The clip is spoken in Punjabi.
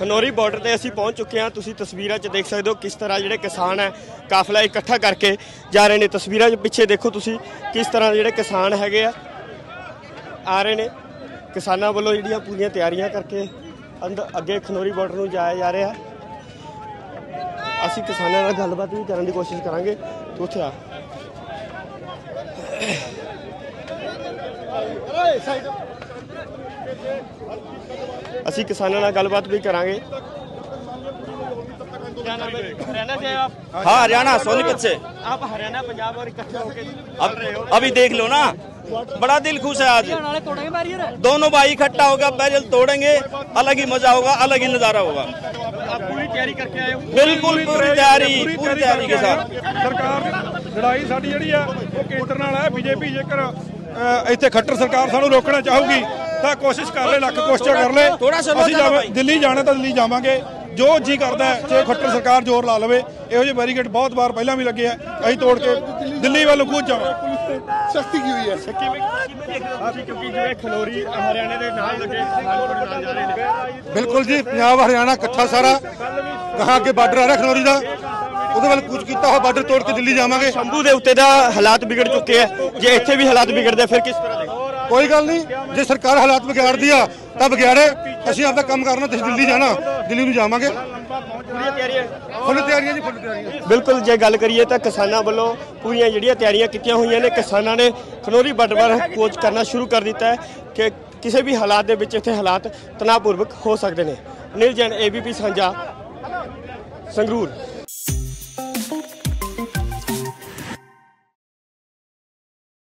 ਖਨੌਰੀ ਬਾਰਡਰ ਤੇ ਅਸੀਂ ਪਹੁੰਚ ਚੁੱਕੇ ਹਾਂ। ਤੁਸੀਂ ਤਸਵੀਰਾਂ 'ਚ ਦੇਖ ਸਕਦੇ ਹੋ ਕਿਸ ਤਰ੍ਹਾਂ ਜਿਹੜੇ ਕਿਸਾਨ ਹੈ, ਕਾਫਲਾ ਇਕੱਠਾ ਕਰਕੇ ਜਾ ਰਹੇ ਨੇ। ਤਸਵੀਰਾਂ 'ਚ ਪਿੱਛੇ ਦੇਖੋ ਤੁਸੀਂ ਕਿਸ ਤਰ੍ਹਾਂ ਜਿਹੜੇ ਕਿਸਾਨ ਹੈਗੇ ਆ ਆ ਰਹੇ ਨੇ। ਕਿਸਾਨਾਂ ਵੱਲੋਂ ਜਿਹੜੀਆਂ ਪੂਰੀਆਂ ਤਿਆਰੀਆਂ ਕਰਕੇ ਅੰਦਰ ਅੱਗੇ ਖਨੌਰੀ ਬਾਰਡਰ ਨੂੰ ਜਾਇਆ ਜਾ ਰਿਹਾ। ਅਸੀਂ ਕਿਸਾਨਾਂ ਨਾਲ ਗੱਲਬਾਤ ਵੀ ਕਰਨ ਦੀ ਕੋਸ਼ਿਸ਼ ਕਰਾਂਗੇ। ਉੱਥੇ ਆ। ਅਸੀਂ ਕਿਸਾਨਾਂ ਨਾਲ ਗੱਲਬਾਤ ਵੀ ਕਰਾਂਗੇ हरियाणा से आप हाँ हरियाणा सोनीपत से आप हरियाणा पंजाब और इकट्ठे होकर अब अभी देख लो ना बड़ा दिल खुश है आज दोनों भाई इकट्ठा होगा बैरल तोड़ेंगे अलग ही मजा होगा अलग ही नजारा होगा आप पूरी तैयारी करके आए हो बिल्कुल पूरी तैयारी पूरी तैयारी के साथ ਸਰਕਾਰ ਦੀ ਲੜਾਈ ਸਾਡੀ ਜਿਹੜੀ ਆ ਉਹ ਕੇਂਦਰ ਨਾਲ ਹੈ ਬੀਜੇਪੀ ਜੇਕਰ ਅ, ਇੱਥੇ ਖੱਟਰ ਸਰਕਾਰ ਸਾਨੂੰ ਰੋਕਣਾ ਚਾਹੂਗੀ ਤਾਂ ਕੋਸ਼ਿਸ਼ ਕਰ ਲੈ ਲੱਖ ਕੋਸ਼ਿਸ਼ਾਂ ਕਰ ਲੈ। ਅਸੀਂ ਜਾਵਾਂ-। ਦਿੱਲੀ ਜਾਣਾ ਤਾਂ ਦਿੱਲੀ ਜਾਵਾਂਗੇ। ਜੋ ਜੀ ਕਰਦਾ ਜੇ ਖੱਟਰ ਸਰਕਾਰ ਜ਼ੋਰ ਲਾ ਲਵੇ ਇਹੋ ਜਿਹੇ ਬੈਰੀਕੇਡ ਬਹੁਤ ਵਾਰ ਪਹਿਲਾਂ ਵੀ ਲੱਗੇ ਆ। ਅਸੀਂ ਤੋੜ ਕੇ ਦਿੱਲੀ ਵੱਲ ਨੂੰ ਕੂਦ ਜਾਵਾਂਗੇ ਸਖਤੀ ਕੀ ਹੋਈ ਹੈ? ਕਿਉਂਕਿ ਜਿਵੇਂ ਖਨੌਰੀ ਹਰਿਆਣੇ ਦੇ ਨਾਲ ਲੱਗੇ ਨਾਲ ਜਾ ਰਹੇ ਨੇ। ਬਿਲਕੁਲ ਜੀ ਪੰਜਾਬ ਹਰਿਆਣਾ ਇਕੱਠਾ ਸਾਰਾ। ਕਹਾ ਅੱਗੇ ਬਾਰਡਰ ਆ ਰਿਹਾ ਖਨੌਰੀ ਦਾ। ਉਹਦੇ ਵੱਲ ਕੂਚ ਕੀਤਾ ਹੋਇਆ ਬਾਰਡਰ ਤੋੜ ਕੇ ਦਿੱਲੀ ਜਾਵਾਂਗੇ। ਸ਼ੰਭੂ ਦੇ ਉੱਤੇ ਦਾ ਹਾਲਾਤ ਵਿਗੜ ਚੁੱਕੇ ਆ। ਜੇ ਇੱਥੇ ਵੀ ਹਾਲਾਤ ਵਿਗੜਦੇ ਫਿਰ ਕਿਸ ਤਰ੍ਹਾਂ ਦੇਖੋ ਕੋਈ ਗੱਲ ਨਹੀਂ, ਜੇ ਸਰਕਾਰ ਹਾਲਾਤ ਵਿਗਾੜਦੀ ਆ, ਤਾਂ ਵਿਗਾੜੇ। ਅਸੀਂ ਆਪਦਾ ਕੰਮ ਕਰਨਾ, ਤੁਸੀਂ ਦਿੱਲੀ ਜਾਣਾ, ਦਿੱਲੀ ਨੂੰ ਜਾਵਾਂਗੇ। ਫੁੱਲ ਤਿਆਰੀਆਂ ਜੀ, ਫੁੱਲ ਤਿਆਰੀਆਂ। ਬਿਲਕੁਲ, ਜੇ ਗੱਲ ਕਰੀਏ ਤਾਂ ਕਿਸਾਨਾਂ ਵੱਲੋਂ ਪੂਰੀਆਂ ਜਿਹੜੀਆਂ ਤਿਆਰੀਆਂ ਕੀਤੀਆਂ ਹੋਈਆਂ ਨੇ, ਕਿਸਾਨਾਂ ਨੇ ਖਨੌਰੀ ਬਾਰਡਰ ਵੱਲ ਕੋਚ ਕਰਨਾ ਸ਼ੁਰੂ ਕਰ ਦਿੱਤਾ ਹੈ ਕਿ ਕਿਸੇ ਵੀ ਹਾਲਾਤ ਦੇ ਵਿੱਚ ਇੱਥੇ ਹਾਲਾਤ ਤਣਾਅਪੂਰਵਕ ਹੋ ਸਕਦੇ ਨੇ। ਅਨਿਲ ਜੈਨ ਏਬੀਪੀ ਸਾਂਝਾ, ਸੰਗਰੂਰ।